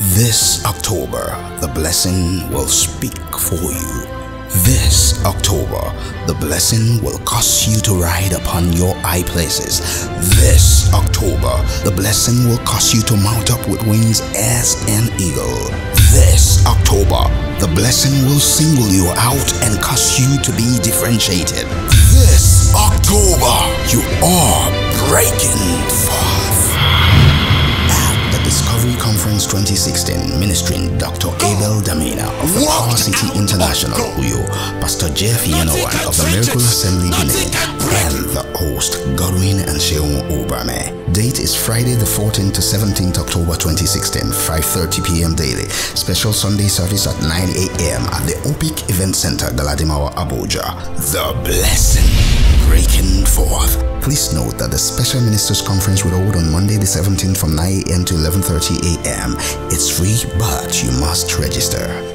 This October, the blessing will speak for you. This October, the blessing will cause you to ride upon your high places. This October, the blessing will cause you to mount up with wings as an eagle. This October, the blessing will single you out and cause you to be differentiated. This October, you are breaking Conference 2016, ministering Dr. Abel Damina of the Power City International, Uyo, Pastor Jeff Yenowan of the Miracle Assembly Benin, and the host Godwin and Sheon Obame. Date is Friday the 14th to 17th October 2016, 5.30 p.m. daily. Special Sunday service at 9 a.m. at the Opik Event Center, Galadimawa, Abuja. The blessing breaking forth. Please note that the Special Ministers Conference will hold on Monday the 17th from 9 a.m. to 11.30 a.m. It's free, but you must register.